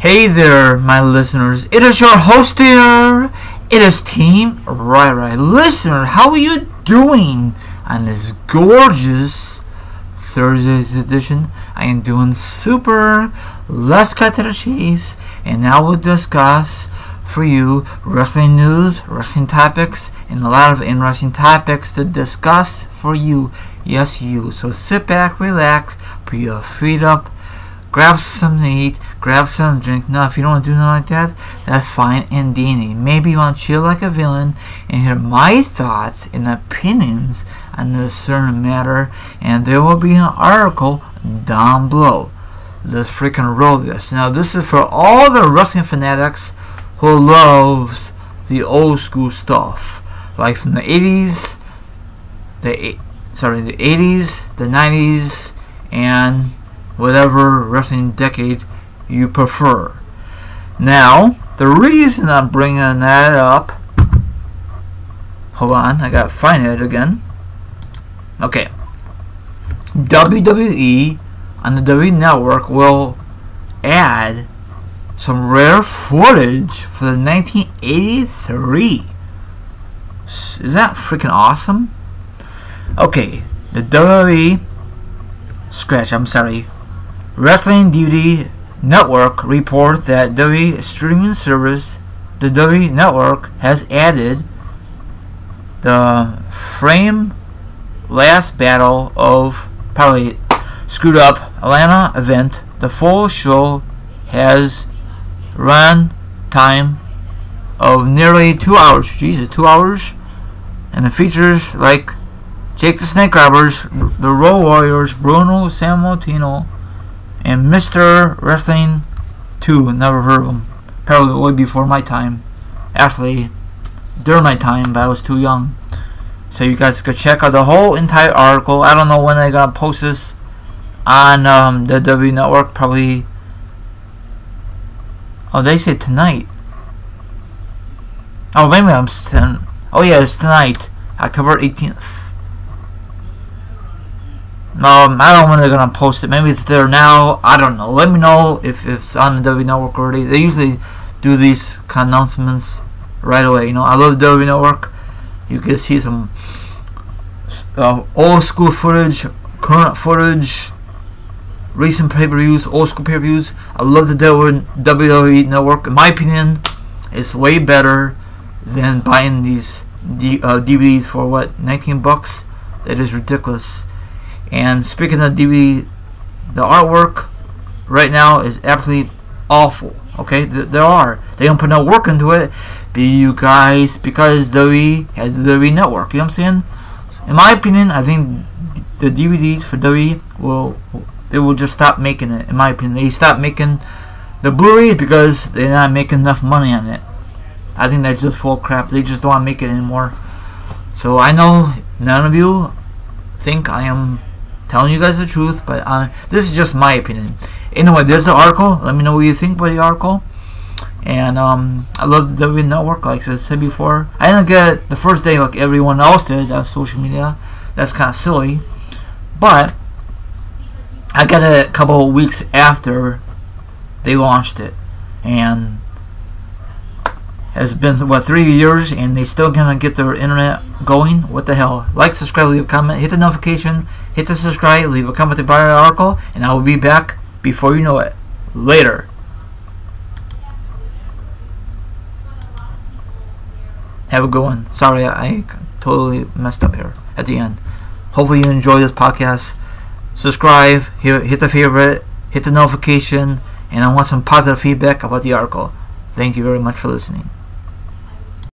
Hey there, my listeners. It is your host here. It is Team RyRy. Listener, how are you doing on this gorgeous Thursday's edition? I am doing super. Let's cut to the chase. And now we'll discuss for you wrestling news, wrestling topics, and a lot of interesting topics to discuss for you. Yes, you. So sit back, relax, put your feet up, grab something to eat, grab something to drink. Now, if you don't want to do nothing like that, that's fine and dandy. Maybe you want to chill like a villain and hear my thoughts and opinions on this certain matter, and there will be an article down below. Let's freaking roll this. Now, this is for all the wrestling fanatics who loves the old school stuff, like from the 80s, the sorry, the 80s, the 90s, and whatever wrestling decade you prefer. Now, the reason I'm bringing that up, hold on, I gotta find it again. Okay, WWE on the WWE Network will add some rare footage for the 1983. Is that freaking awesome? Okay, the WWE scratch. I'm sorry. Wrestling DVD Network report that WWE streaming service, the WWE Network, has added the frame last battle of probably screwed up Atlanta event. The full show has run time of nearly two hours. Jesus, two hours, and it features like Jake the Snake Roberts, the Road Warriors, Bruno Sammartino, and Mr. Wrestling 2. Never heard of him. Probably way before my time. Actually, during my time, but I was too young. So you guys could check out the whole entire article. I don't know when they're gonna post this on um, the W Network. Probably. Oh, they say tonight. Oh, maybe I'm. Oh yeah, it's tonight, October 18th. Um, I don't know when they're gonna post it. Maybe it's there now. I don't know. Let me know if, if it's on the W Network already. They usually do these kind of announcements right away. You know, I love W Network. You can see some uh, old school footage, current footage, recent pay-per-views, old school pay-per-views. I love the WWE Network. In my opinion, it's way better than buying these D- uh, DVDs for what 19 bucks. That is ridiculous. And speaking of DVD, the artwork right now is absolutely awful. Okay, Th- there are they don't put no work into it. You guys, because WWE has the WWE network, you know what I'm saying? In my opinion, I think the DVDs for WWE will they will just stop making it. In my opinion, they stop making the Blu-rays because they're not making enough money on it. I think that's just full crap. They just don't want to make it anymore. So I know none of you think I am telling you guys the truth, but uh, this is just my opinion. Anyway, there's the article. Let me know what you think about the article. And um, I love the W Network, like I said before. I didn't get it the first day like everyone else did on social media. That's kind of silly. But I got it a couple weeks after they launched it. And has been what three years and they still gonna get their internet going? What the hell? Like subscribe leave a comment hit the notification hit the subscribe leave a comment about the article and i will be back before you know it. Later. Have a good one. Sorry i, I totally messed up here at the end. Hopefully you enjoy this podcast. Subscribe hit, hit the favorite hit the notification and i want some positive feedback about the article. Thank you very much for listening